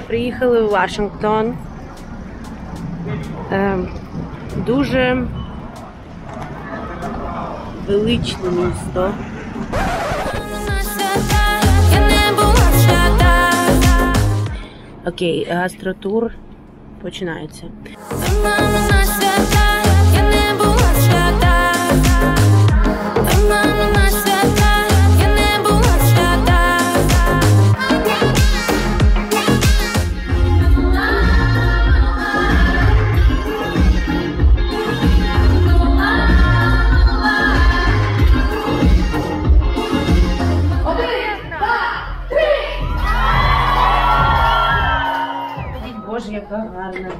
приїхали в Вашингтон. Е, дуже величне місто. Окей, гастротур починається. Гарна.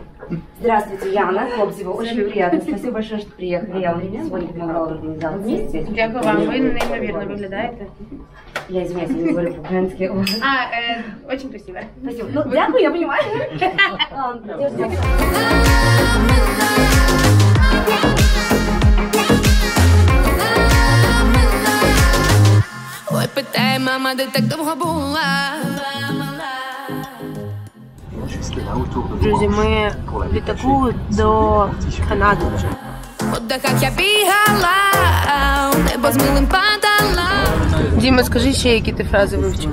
Здравствуйте, Яна, Кобзева. Очень приятно. Спасибо большое, что приехали. Я вам сегодня помогала в организации. Дякую вам, ви неймовірно виглядаєте. Я извиняюсь, я не говорю по-украински. А, е, очень красиво. Спасибо. Ну, дякую, я понимаю. Ой, питає мама, де так довго була. Друзі, ми в літаку до Канади вже. По дахах я бігала, небо з милим падала. Діма, скажи ще, які ти фрази вивчив.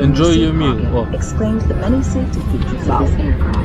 Enjoy your meal. Oh. explains the many safety features of this aircraft.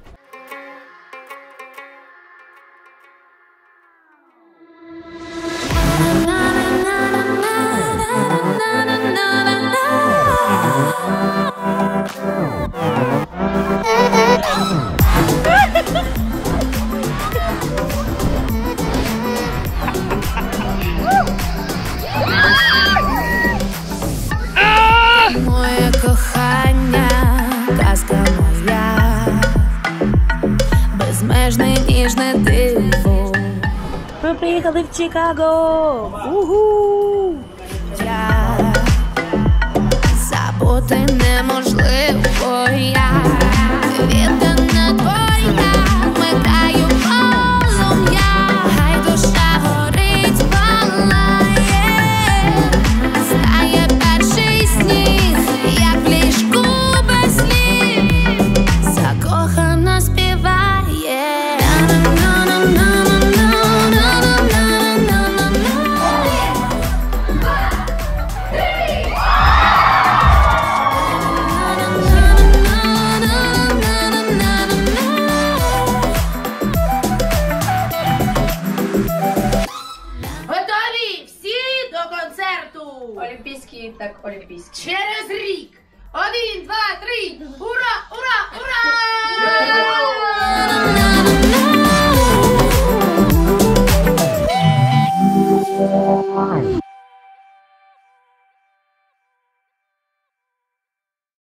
Моє кохання, казка моя, безмежне ніжне диво. Ми приїхали в Чикаго. Угу! Я забути неможливо європейські, так олімпійські. Через рік! Один, два, три! Ура!